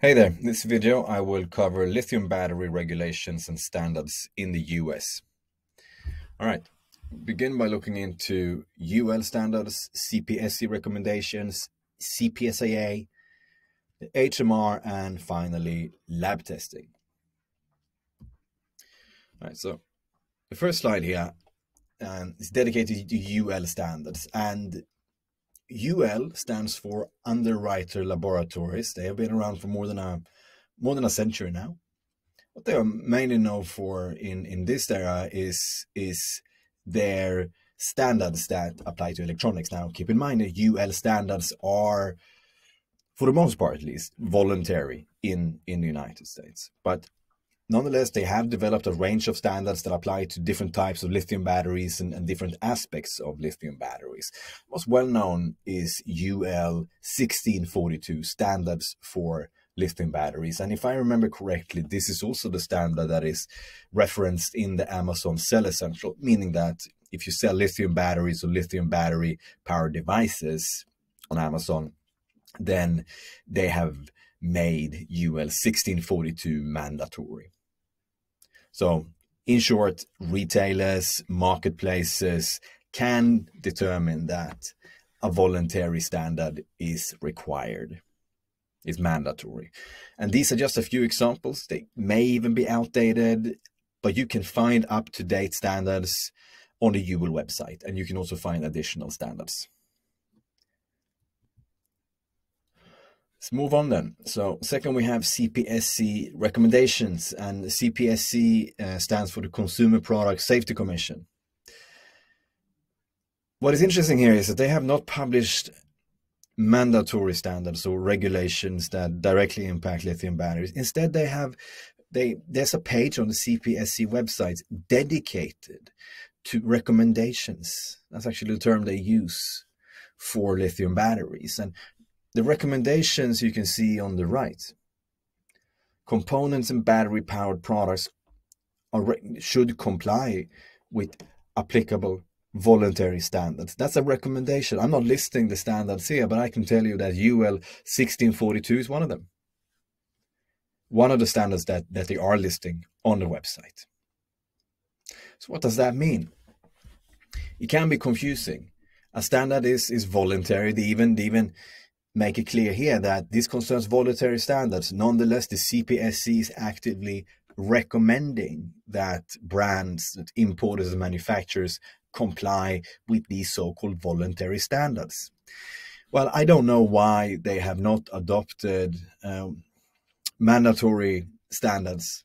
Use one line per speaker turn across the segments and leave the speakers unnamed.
Hey there, in this video I will cover lithium battery regulations and standards in the US. Alright, begin by looking into UL standards, CPSC recommendations, CPSIA, the HMR, and finally lab testing. Alright, so the first slide here um, is dedicated to UL standards and UL stands for Underwriter Laboratories. They have been around for more than a more than a century now. What they are mainly known for in in this era is is their standards that apply to electronics. Now, keep in mind that UL standards are, for the most part at least, voluntary in in the United States. But Nonetheless, they have developed a range of standards that apply to different types of lithium batteries and, and different aspects of lithium batteries. Most well known is UL 1642 standards for lithium batteries. And if I remember correctly, this is also the standard that is referenced in the Amazon Seller Central, meaning that if you sell lithium batteries or lithium battery powered devices on Amazon, then they have made UL 1642 mandatory. So, in short, retailers, marketplaces can determine that a voluntary standard is required, is mandatory. And these are just a few examples. They may even be outdated, but you can find up to date standards on the UL website, and you can also find additional standards. Let's move on then. So second, we have CPSC recommendations, and CPSC uh, stands for the Consumer Product Safety Commission. What is interesting here is that they have not published mandatory standards or regulations that directly impact lithium batteries. Instead, they have they there's a page on the CPSC website dedicated to recommendations. That's actually the term they use for lithium batteries. And the recommendations you can see on the right. Components and battery powered products are, should comply with applicable voluntary standards. That's a recommendation. I'm not listing the standards here, but I can tell you that UL 1642 is one of them. One of the standards that, that they are listing on the website. So what does that mean? It can be confusing. A standard is, is voluntary. They even, even make it clear here that this concerns voluntary standards. Nonetheless, the CPSC is actively recommending that brands, that importers and manufacturers comply with these so-called voluntary standards. Well, I don't know why they have not adopted um, mandatory standards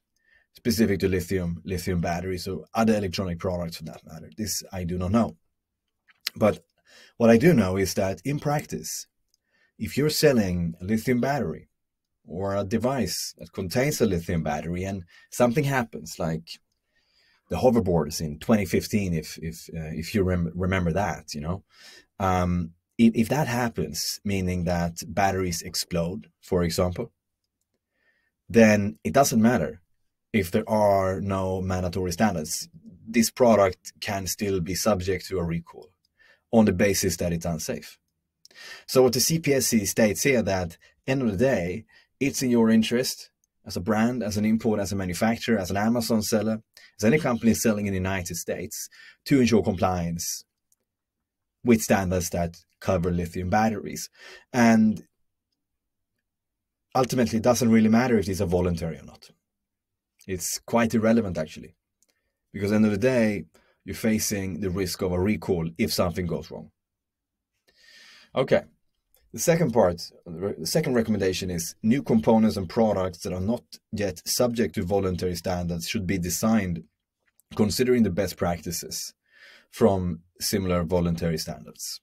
specific to lithium, lithium batteries or other electronic products for that matter. This I do not know. But what I do know is that in practice, if you're selling a lithium battery or a device that contains a lithium battery and something happens like the hoverboards in 2015 if if uh, if you rem remember that you know um, if, if that happens meaning that batteries explode for example then it doesn't matter if there are no mandatory standards. This product can still be subject to a recall on the basis that it's unsafe so what the CPSC states here that end of the day, it's in your interest as a brand, as an import, as a manufacturer, as an Amazon seller, as any company selling in the United States to ensure compliance with standards that cover lithium batteries. And ultimately, it doesn't really matter if these are voluntary or not. It's quite irrelevant, actually, because end of the day, you're facing the risk of a recall if something goes wrong. Okay. The second part, the second recommendation is new components and products that are not yet subject to voluntary standards should be designed considering the best practices from similar voluntary standards.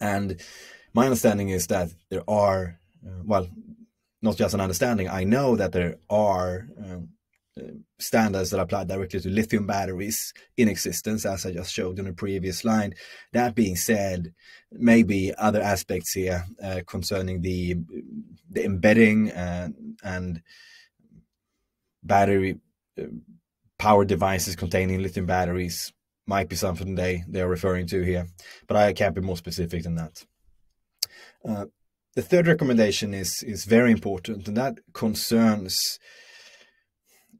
And my understanding is that there are, uh, well, not just an understanding, I know that there are um, standards that apply directly to lithium batteries in existence, as I just showed in a previous slide. That being said, maybe other aspects here uh, concerning the the embedding and, and battery uh, power devices containing lithium batteries might be something they they are referring to here, but I can't be more specific than that. Uh, the third recommendation is is very important, and that concerns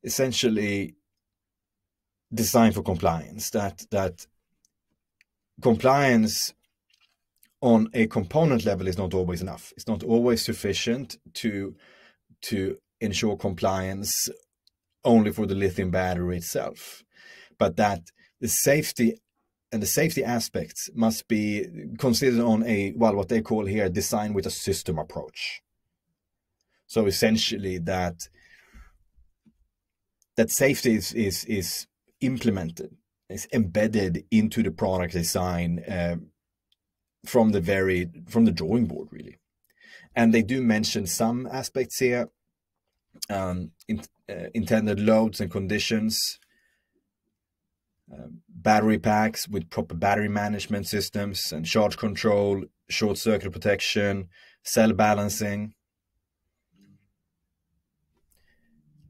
essentially designed for compliance. That that compliance on a component level is not always enough. It's not always sufficient to to ensure compliance only for the lithium battery itself, but that the safety and the safety aspects must be considered on a well what they call here design with a system approach so essentially that that safety is is, is implemented is embedded into the product design uh, from the very from the drawing board really and they do mention some aspects here um, in, uh, intended loads and conditions um, battery packs with proper battery management systems and charge control, short circuit protection, cell balancing.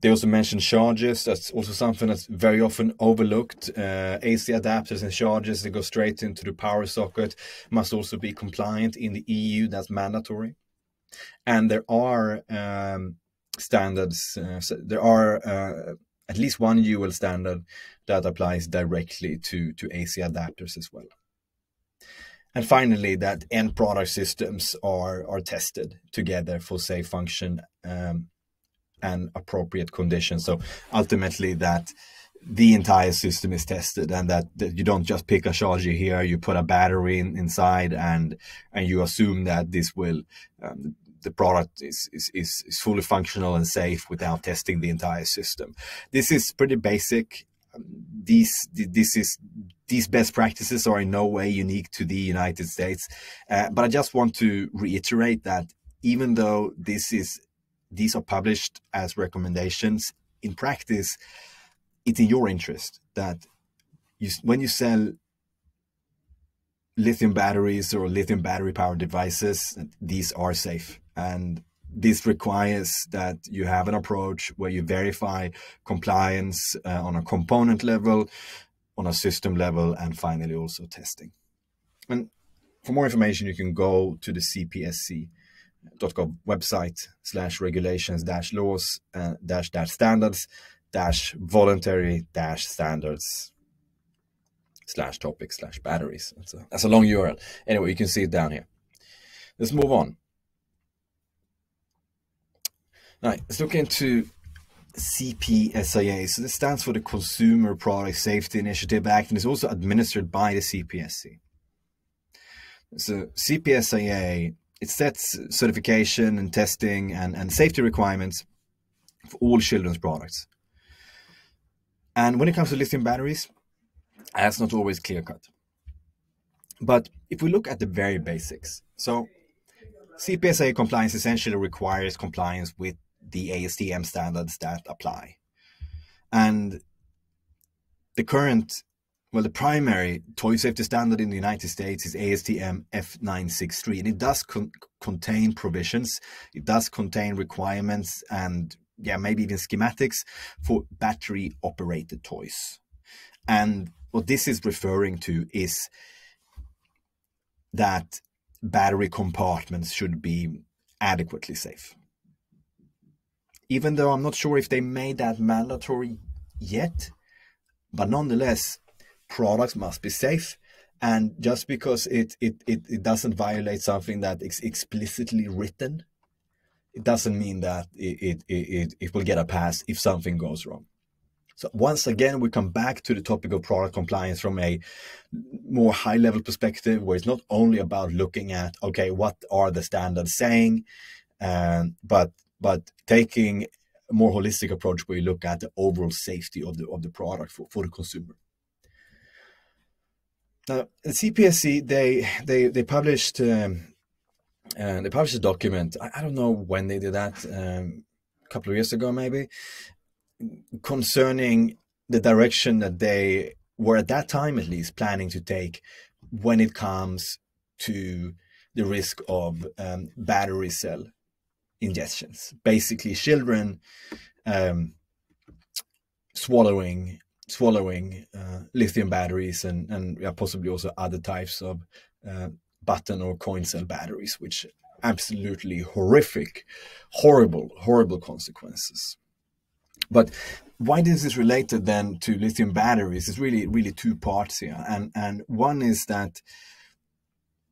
They also mentioned chargers. That's also something that's very often overlooked. Uh, AC adapters and chargers that go straight into the power socket must also be compliant in the EU. That's mandatory. And there are um, standards. Uh, so there are uh, at least one UL standard that applies directly to, to AC adapters as well. And finally, that end product systems are, are tested together for safe function um, and appropriate conditions. So ultimately that the entire system is tested and that, that, you don't just pick a charger here, you put a battery in, inside and and you assume that this will um, the product is, is, is, fully functional and safe without testing the entire system. This is pretty basic. Um, these this is these best practices are in no way unique to the United States, uh, but I just want to reiterate that even though this is these are published as recommendations in practice, it's in your interest that you when you sell lithium batteries or lithium battery powered devices, these are safe. And this requires that you have an approach where you verify compliance uh, on a component level, on a system level, and finally also testing. And for more information, you can go to the cpsc.gov website slash regulations dash laws uh, dash dash standards dash voluntary dash standards slash topic slash batteries. That's a, that's a long URL. Anyway, you can see it down here. Let's move on. Now, let's look into CPSIA. So this stands for the Consumer Product Safety Initiative Act and is also administered by the CPSC. So CPSIA, it sets certification and testing and, and safety requirements for all children's products. And when it comes to lithium batteries, that's not always clear cut. But if we look at the very basics, so CPSA compliance essentially requires compliance with the ASTM standards that apply. And the current, well, the primary toy safety standard in the United States is ASTM F963, and it does con contain provisions, it does contain requirements and yeah, maybe even schematics for battery operated toys. And what this is referring to is that battery compartments should be adequately safe even though I'm not sure if they made that mandatory yet. But nonetheless, products must be safe. And just because it, it, it, it doesn't violate something that is explicitly written, it doesn't mean that it, it, it, it will get a pass if something goes wrong. So once again, we come back to the topic of product compliance from a more high level perspective, where it's not only about looking at, okay, what are the standards saying, um, but but taking a more holistic approach where you look at the overall safety of the of the product for, for the consumer. Now, CPSC, they they they published um, uh, they published a document. I, I, don't know when they did that, um, a couple of years ago maybe, concerning the direction that they were at that time at least planning to take when it comes to the risk of um, battery cell ingestions. Basically, children um, swallowing swallowing uh, lithium batteries and and yeah, possibly also other types of uh, button or coin cell batteries, which absolutely horrific, horrible, horrible consequences. But why this is related then to lithium batteries is really, really two parts here. And, and one is that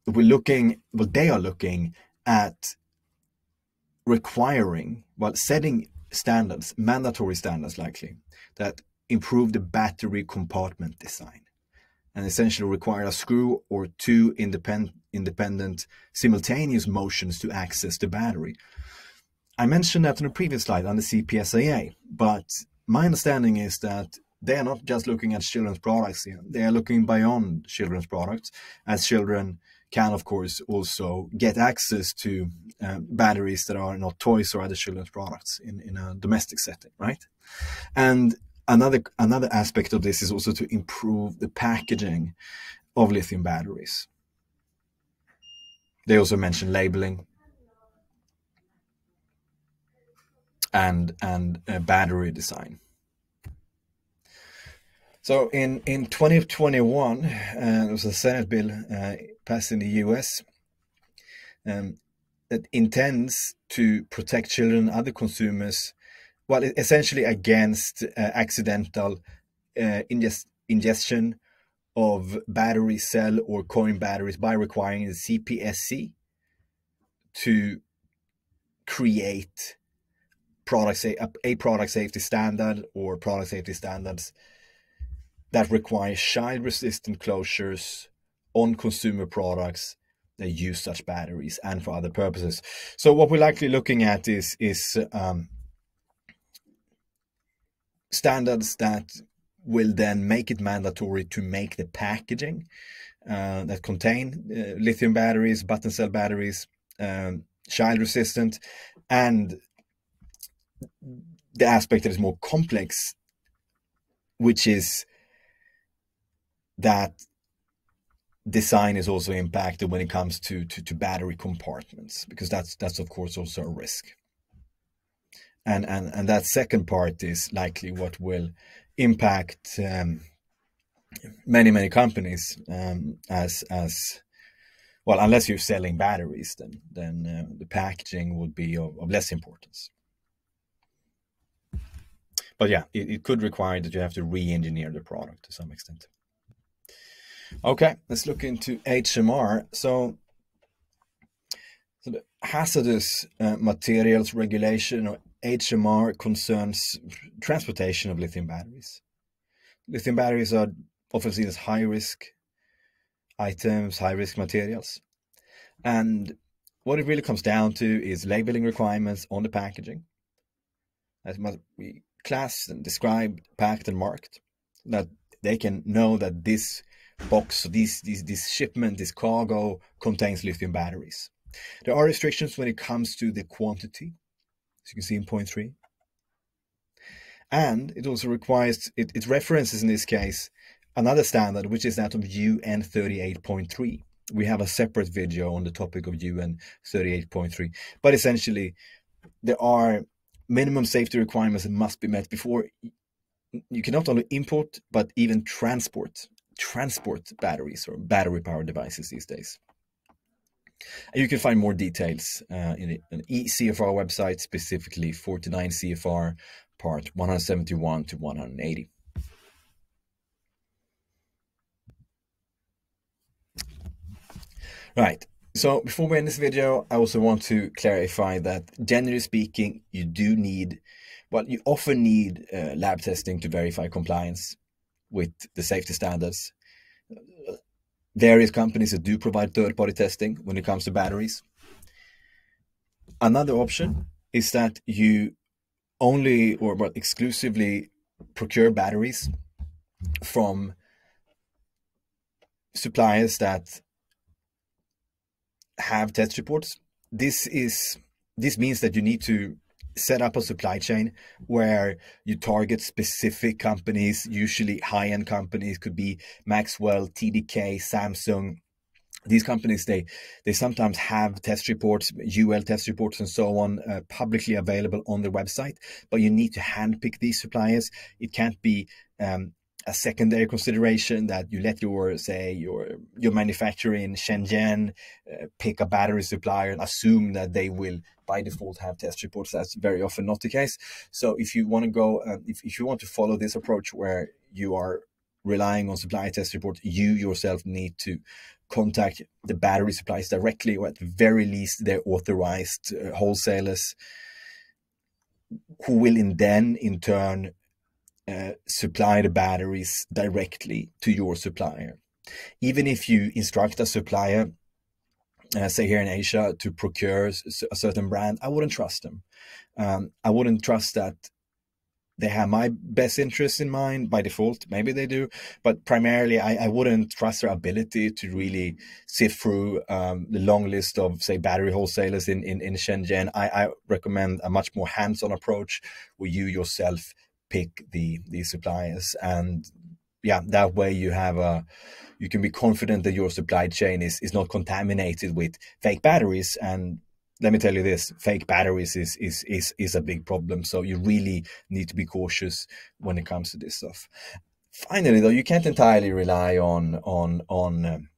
we're looking, well, they are looking at requiring, well, setting standards, mandatory standards likely, that improve the battery compartment design and essentially require a screw or two independent, independent simultaneous motions to access the battery. I mentioned that in a previous slide on the CPSIA, but my understanding is that they are not just looking at children's products here. They are looking beyond children's products, as children can, of course, also get access to uh, batteries that are not toys or other children's products in, in a domestic setting, right? And another another aspect of this is also to improve the packaging of lithium batteries. They also mention labeling and and uh, battery design. So in in 2021, uh, there was a Senate bill uh, passed in the U.S. Um, that intends to protect children and other consumers well, essentially against uh, accidental uh, ingest ingestion of battery cell or coin batteries by requiring the CPSC to create product a product safety standard or product safety standards that require child resistant closures on consumer products that use such batteries and for other purposes. So what we're likely looking at is is um, standards that will then make it mandatory to make the packaging uh, that contain uh, lithium batteries, button cell batteries, um, child resistant, and the aspect that is more complex, which is that design is also impacted when it comes to, to, to battery compartments, because that's that's of course also a risk and and and that second part is likely what will impact um, many many companies um, as as well unless you're selling batteries then then uh, the packaging would be of, of less importance. But yeah it, it could require that you have to re-engineer the product to some extent. Okay let's look into hmr so so the hazardous uh, materials regulation or HMR concerns transportation of lithium batteries. Lithium batteries are often seen as high risk items, high risk materials. And what it really comes down to is labeling requirements on the packaging that must be classed and described, packed and marked, that they can know that this box, this, this, this shipment, this cargo contains lithium batteries. There are restrictions when it comes to the quantity you can see in point three. And it also requires, it, it references in this case another standard, which is that of UN 38.3. We have a separate video on the topic of UN 38.3. But essentially, there are minimum safety requirements that must be met before you can not only import, but even transport, transport batteries or battery powered devices these days. And you can find more details uh, in an eCFR website, specifically 49 CFR part 171 to 180. Right, so before we end this video, I also want to clarify that generally speaking, you do need, well, you often need uh, lab testing to verify compliance with the safety standards various companies that do provide third-party testing when it comes to batteries. Another option is that you only or exclusively procure batteries from suppliers that have test reports. This is this means that you need to set up a supply chain where you target specific companies, usually high end companies, could be Maxwell, TDK, Samsung. These companies, they they sometimes have test reports, UL test reports, and so on, uh, publicly available on their website. But you need to handpick these suppliers. It can't be um, a secondary consideration that you let your say your your manufacturer in Shenzhen uh, pick a battery supplier and assume that they will by default have test reports. That's very often not the case. So if you want to go, uh, if, if you want to follow this approach where you are relying on supplier test reports, you yourself need to contact the battery suppliers directly, or at the very least, their authorized uh, wholesalers, who will in then in turn uh, supply the batteries directly to your supplier. Even if you instruct a supplier, uh, say here in Asia, to procure a certain brand, I wouldn't trust them. Um, I wouldn't trust that they have my best interests in mind by default. Maybe they do, but primarily I, I wouldn't trust their ability to really sift through um, the long list of, say, battery wholesalers in, in, in Shenzhen. I, I recommend a much more hands on approach where you yourself pick the, the suppliers. And yeah, that way you have a, you can be confident that your supply chain is, is not contaminated with fake batteries. And let me tell you this fake batteries is is is is a big problem. So you really need to be cautious when it comes to this stuff. Finally though you can't entirely rely on on on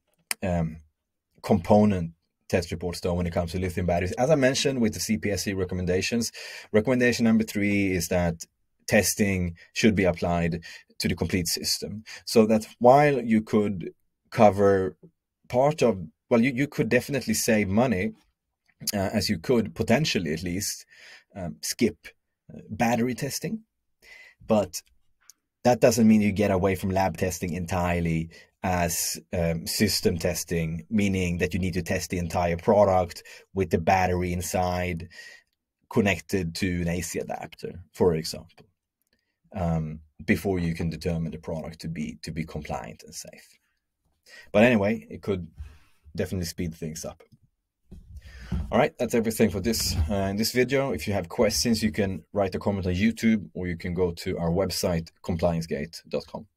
um, component test reports though when it comes to lithium batteries. As i mentioned with the cpsc recommendations recommendation number three is that testing should be applied to the complete system so that while you could cover part of well you, you could definitely save money uh, as you could potentially at least um, skip uh, battery testing. But that doesn't mean you get away from lab testing entirely as um, system testing, meaning that you need to test the entire product with the battery inside connected to an AC adapter, for example, um, before you can determine the product to be to be compliant and safe. But anyway, it could definitely speed things up. All right, that's everything for this uh, in this video. If you have questions, you can write a comment on YouTube or you can go to our website, compliancegate.com.